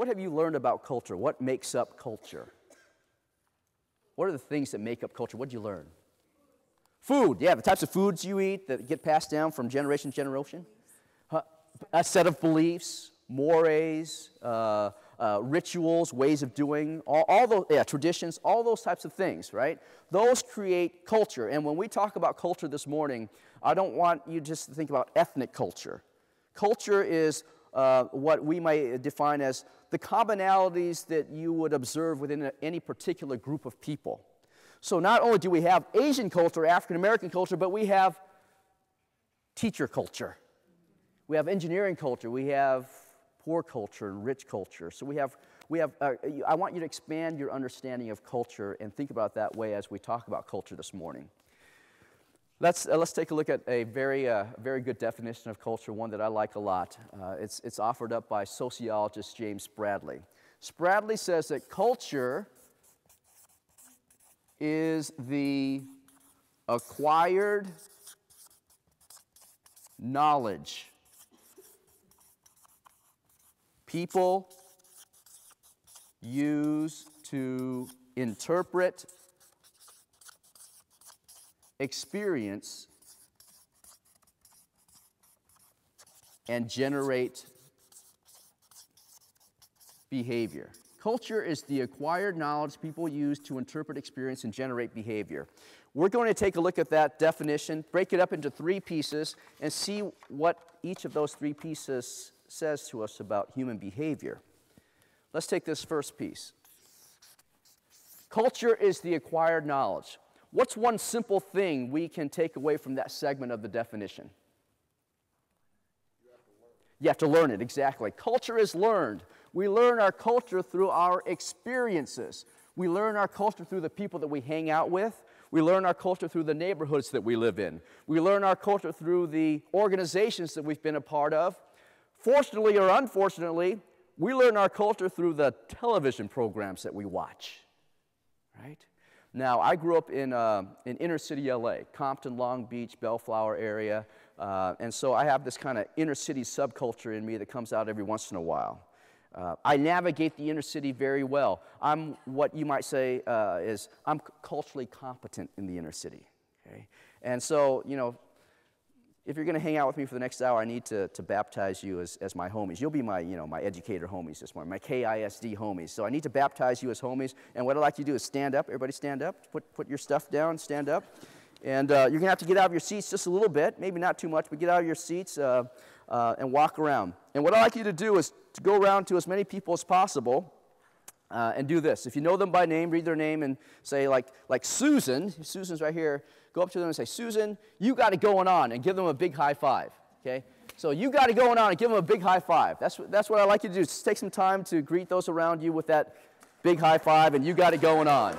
What have you learned about culture? What makes up culture? What are the things that make up culture? What did you learn? Food, yeah, the types of foods you eat that get passed down from generation to generation. A set of beliefs, mores, uh, uh, rituals, ways of doing, all, all those, yeah, traditions, all those types of things, right? Those create culture. And when we talk about culture this morning, I don't want you just to think about ethnic culture. Culture is uh, what we might define as the commonalities that you would observe within a, any particular group of people. So not only do we have Asian culture, African American culture, but we have teacher culture. We have engineering culture. We have poor culture and rich culture. So we have, we have uh, I want you to expand your understanding of culture and think about that way as we talk about culture this morning. Let's, uh, let's take a look at a very, uh, very good definition of culture, one that I like a lot. Uh, it's, it's offered up by sociologist James Spradley. Spradley says that culture is the acquired knowledge people use to interpret experience and generate behavior. Culture is the acquired knowledge people use to interpret experience and generate behavior. We're going to take a look at that definition, break it up into three pieces, and see what each of those three pieces says to us about human behavior. Let's take this first piece. Culture is the acquired knowledge. What's one simple thing we can take away from that segment of the definition? You have to learn it, exactly. Culture is learned. We learn our culture through our experiences. We learn our culture through the people that we hang out with. We learn our culture through the neighborhoods that we live in. We learn our culture through the organizations that we've been a part of. Fortunately or unfortunately, we learn our culture through the television programs that we watch, right? Now, I grew up in, uh, in inner city LA, Compton, Long Beach, Bellflower area, uh, and so I have this kind of inner city subculture in me that comes out every once in a while. Uh, I navigate the inner city very well. I'm what you might say uh, is I'm culturally competent in the inner city. Okay? And so, you know, if you're going to hang out with me for the next hour, I need to, to baptize you as, as my homies. You'll be my, you know, my educator homies this morning, my KISD homies. So I need to baptize you as homies. And what I'd like you to do is stand up. Everybody stand up. Put, put your stuff down. Stand up. And uh, you're going to have to get out of your seats just a little bit, maybe not too much, but get out of your seats uh, uh, and walk around. And what I'd like you to do is to go around to as many people as possible uh, and do this. If you know them by name, read their name and say, like, like Susan, Susan's right here, go up to them and say, Susan, you got it going on, and give them a big high five, okay? So you got it going on and give them a big high five. That's, that's what I like you to do. Just take some time to greet those around you with that big high five, and you got it going on.